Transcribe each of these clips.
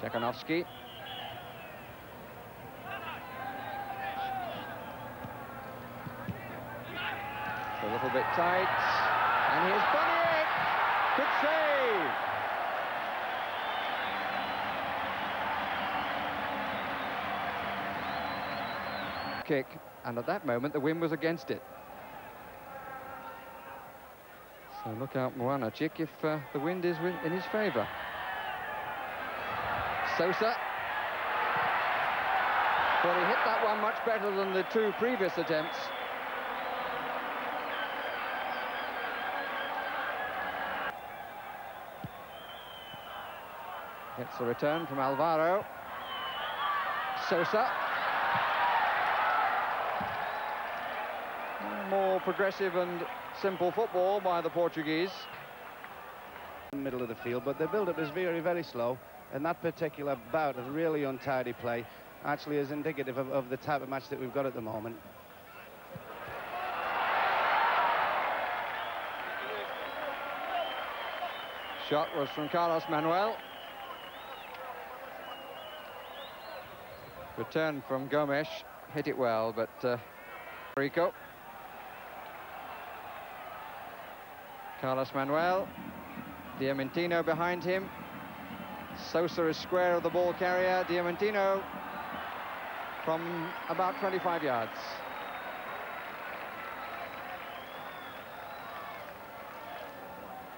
Dziekanowski. A little bit tight. And here's Boniek. Good save. Kick. And at that moment, the wind was against it. So look out, Mlynarczyk, if uh, the wind is in his favour. Sousa. Well, he hit that one much better than the two previous attempts. Gets the return from Alvaro. Sousa. More progressive and simple football by the Portuguese. Middle of the field, but the build-up is very, very slow. And that particular bout of really untidy play actually is indicative of, of the type of match that we've got at the moment. Shot was from Carlos Manuel. Return from Gomes, hit it well, but uh, Rico. Carlos Manuel, Diamantino behind him. Sousa is square of the ball carrier. Diamantino from about 25 yards.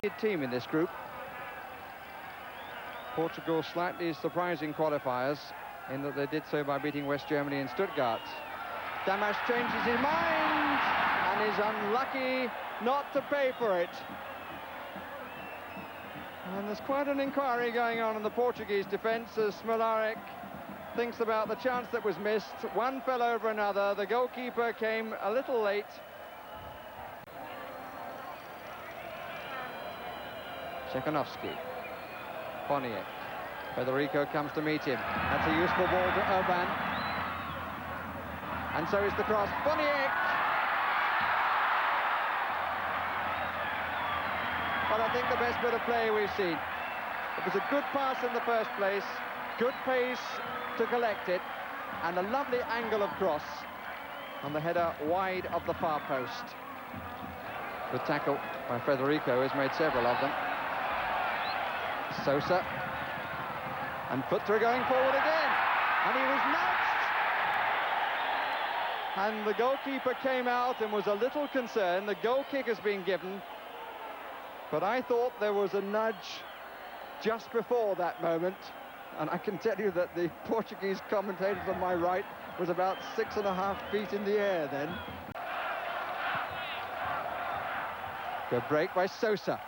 Good Team in this group. Portugal slightly surprising qualifiers in that they did so by beating West Germany in Stuttgart. Damas changes his mind and is unlucky not to pay for it. And there's quite an inquiry going on in the Portuguese defence as Smolarek thinks about the chance that was missed. One fell over another. The goalkeeper came a little late. Dziekanowski. Boniek. Frederico comes to meet him. That's a useful ball to Urban. And so is the cross. Boniek! But I think the best bit of play we've seen. It was a good pass in the first place, good pace to collect it, and a lovely angle of cross on the header wide of the far post. The tackle by Frederico has made several of them. Sousa and Futre going forward again. And he was nudged. And the goalkeeper came out and was a little concerned. The goal kick has been given. But I thought there was a nudge just before that moment. And I can tell you that the Portuguese commentator on my right was about six and a half feet in the air then. Good break by Sousa.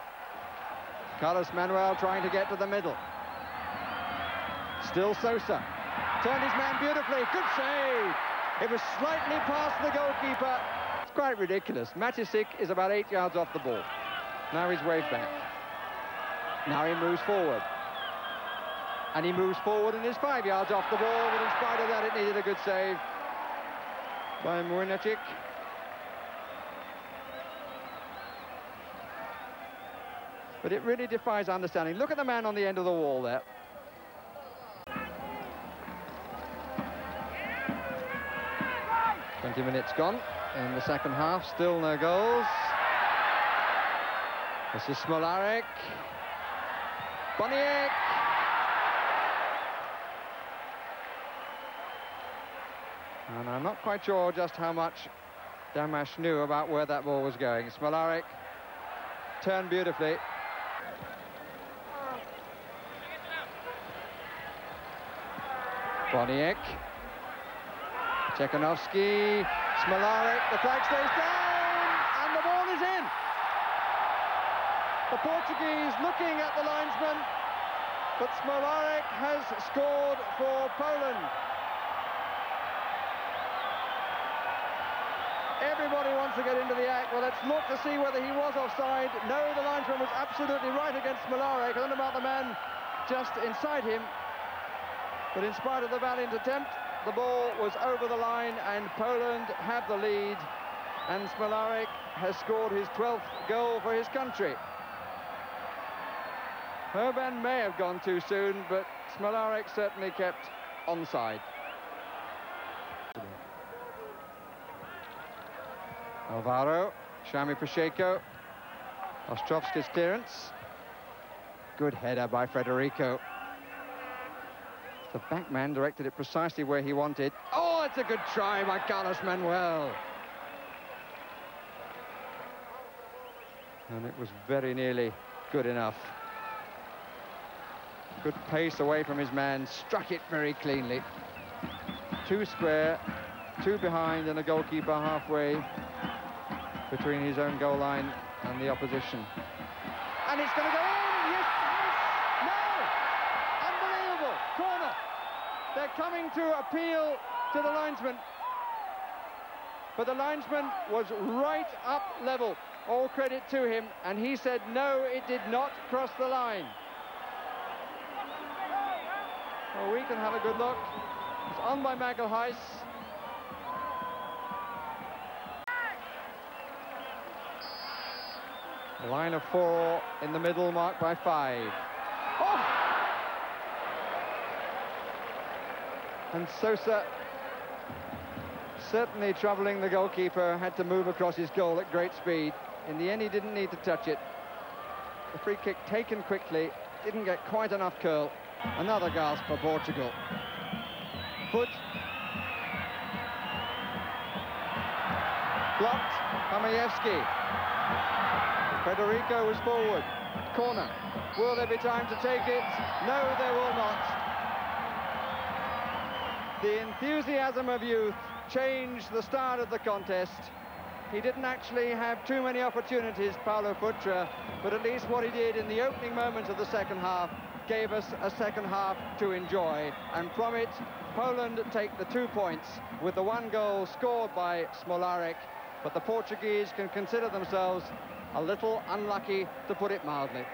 Carlos Manuel trying to get to the middle. Still Sousa. Turned his man beautifully. Good save. It was slightly past the goalkeeper. It's quite ridiculous. Matysik is about eight yards off the ball. Now he's waved back. Now he moves forward. And he moves forward and is five yards off the ball, but in spite of that, it needed a good save by Mlynarczyk. But it really defies understanding. Look at the man on the end of the wall there. 20 minutes gone in the second half, still no goals. This is Smolarek. Boniek. And I'm not quite sure just how much Damash knew about where that ball was going. Smolarek turned beautifully. Boniek. Dziekanowski, Smolarek, the flag stays down, and the ball is in. The Portuguese looking at the linesman, but Smolarek has scored for Poland. Everybody wants to get into the act. Well, let's look to see whether he was offside. No, the linesman was absolutely right against Smolarek. I don't know about the man just inside him. But in spite of the valiant attempt, the ball was over the line and Poland have the lead and Smolarek has scored his 12th goal for his country. Urban may have gone too soon, but Smolarek certainly kept onside. Alvaro, Jaime Pacheco, Ostrowski's clearance. Good header by Frederico. The backman directed it precisely where he wanted. Oh, it's a good try by Carlos Manuel. And it was very nearly good enough. Good pace away from his man, struck it very cleanly. Two square, two behind and a goalkeeper halfway between his own goal line and the opposition. And it's going to go in! Yes, yes! No! Unbelievable! Corner! They're coming to appeal to the linesman. But the linesman was right up level. All credit to him. And he said, no, it did not cross the line. Well, we can have a good look. It's on by Michael Magalhaes. A line of four in the middle, marked by five. Oh! And Sousa, certainly troubling the goalkeeper, had to move across his goal at great speed. In the end, he didn't need to touch it. The free kick taken quickly, didn't get quite enough curl. Another gasp for Portugal. Foot. Blocked. Hamajewski. Frederico was forward. Corner. Will there be time to take it? No, there will not. The enthusiasm of youth changed the start of the contest. He didn't actually have too many opportunities, Paulo Futre, but at least what he did in the opening moments of the second half gave us a second half to enjoy. And from it, Poland take the two points with the one goal scored by Smolarek. But the Portuguese can consider themselves a little unlucky, to put it mildly.